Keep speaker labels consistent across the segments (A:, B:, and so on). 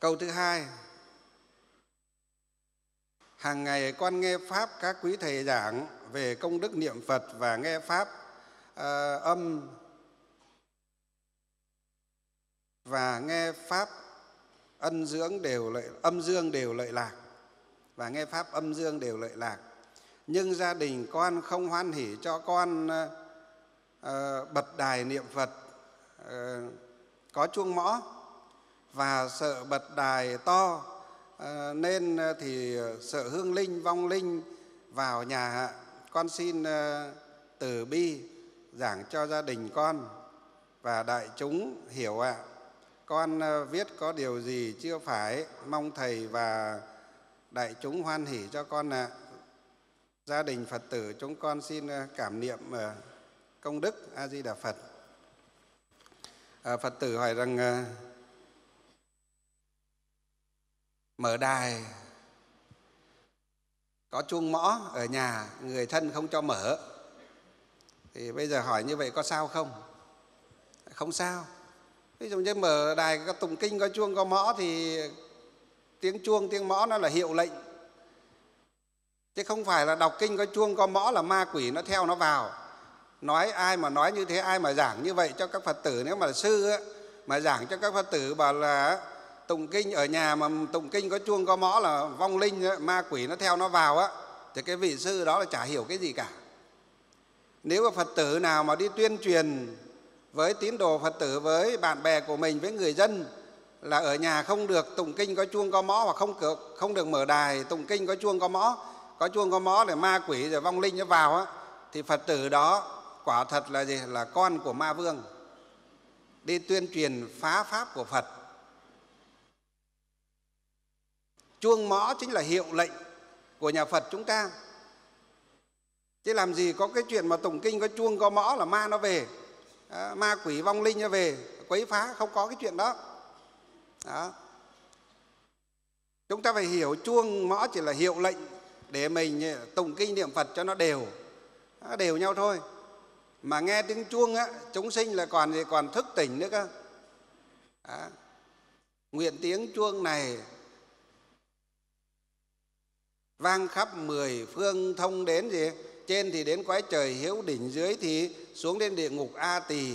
A: câu thứ hai. Hàng ngày con nghe pháp các quý thầy giảng về công đức niệm phật và nghe pháp uh, âm và nghe pháp ân dưỡng đều lợi âm dương đều lợi lạc. Và nghe pháp âm dương đều lợi lạc. Nhưng gia đình con không hoan hỉ cho con ờ, ờ, uh, bật đài niệm phật uh, có chuông mõ và sợ bật đài to ờ, nên ờ, thì sợ hương linh vong linh vào nhà con xin ờ, từ bi giảng cho gia đình con và đại chúng hiểu ạ. Con viết có điều gì chưa phải mong thầy và đại chúng hoan hỷ cho con ạ. Gia đình phật tử chúng con xin cảm niệm công đức a di đà phật. À, phật tử hỏi rằng mở đài. Có chuông mõ ở nhà người thân không cho mở. Thì bây giờ hỏi như vậy có sao không? Không sao. Ví dụ như mở đài có tụng kinh có chuông có mõ thì tiếng chuông tiếng mõ nó là hiệu lệnh. Chứ không phải là đọc kinh có chuông có mõ là ma quỷ nó theo nó vào. Nói ai mà nói như thế ai mà giảng như vậy cho các phật tử. Nếu mà sư á, mà giảng cho các phật tử bảo là tụng kinh ở nhà mà tụng kinh có chuông có mõ là vong linh ma quỷ nó theo nó vào á, thì cái vị sư đó là chả hiểu cái gì cả. Nếu mà phật tử nào mà đi tuyên truyền với tín đồ phật tử, với bạn bè của mình, với người dân là ở nhà không được tụng kinh có chuông có mõ hoặc không được không được mở đài tụng kinh có chuông có mõ, có chuông có mõ để ma quỷ rồi vong linh nó vào á, thì phật tử đó quả thật là gì? Là con của ma vương. Đi tuyên truyền phá pháp của phật. Chuông mõ chính là hiệu lệnh của nhà phật chúng ta. Chứ làm gì có cái chuyện mà tụng kinh có chuông có mõ là ma nó về. À, ma quỷ vong linh nó về quấy phá không có cái chuyện đó. Đó. Chúng ta phải hiểu chuông mõ chỉ là hiệu lệnh để mình ờ, tụng kinh niệm phật cho nó đều. Nó đều nhau thôi. Mà nghe tiếng chuông á chúng sinh là còn gì còn thức tỉnh nữa cơ. Đó. nguyện tiếng chuông này vang khắp mười phương thông đến gì? Trên thì đến quái trời hiếu đỉnh dưới thì xuống đến địa ngục a tỳ.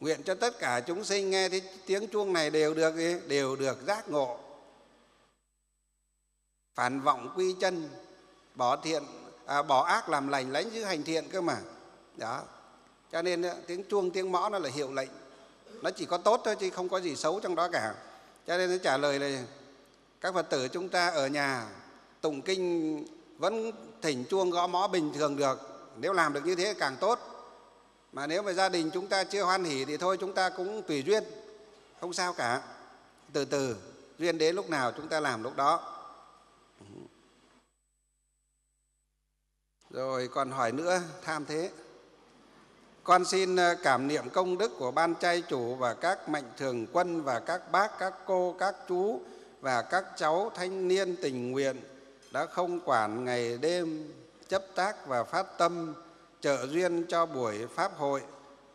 A: Nguyện cho tất cả chúng sinh nghe thấy tiếng chuông này đều được gì? đều được giác ngộ. Phản vọng quy chân bỏ thiện à, bỏ ác làm lành lánh giữ hành thiện cơ mà. Đó. Cho nên à, tiếng chuông tiếng mõ nó là hiệu lệnh. Nó chỉ có tốt thôi chứ không có gì xấu trong đó cả. Cho nên nó trả lời là các phật tử chúng ta ở nhà tụng kinh vẫn thỉnh chuông gõ mõ bình thường được. Nếu làm được như thế càng tốt. Mà nếu mà gia đình chúng ta chưa hoan hỉ thì thôi, chúng ta cũng tùy duyên. Không sao cả. Từ từ, duyên đến lúc nào chúng ta làm lúc đó. Rồi còn hỏi nữa, tham thế. Con xin ờ, cảm niệm công đức của ban trai chủ và các mạnh thường quân và các bác, các cô, các chú và các cháu thanh niên tình nguyện đã không quản ngày đêm, chấp tác và phát tâm, trợ duyên cho buổi pháp hội,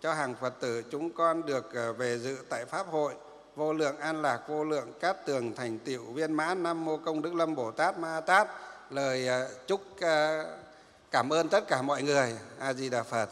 A: cho hàng phật tử chúng con được ờ, về dự tại pháp hội, vô lượng an lạc, vô lượng cát tường thành tựu viên mãn nam mô công đức lâm bồ tát ma tát. Lời ờ, chúc ờ, cảm ơn tất cả mọi người. A di đà phật.